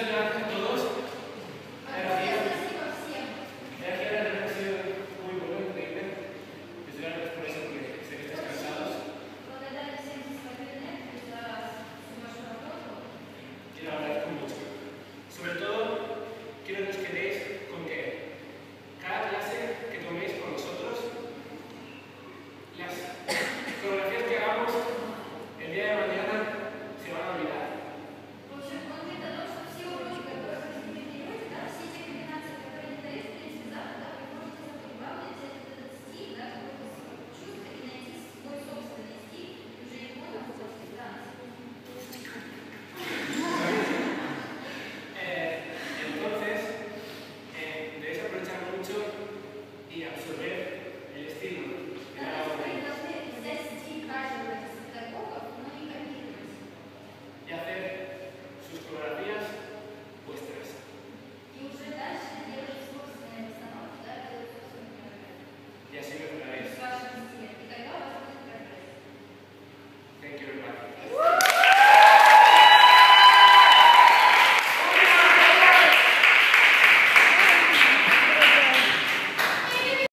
Mr. Rakesh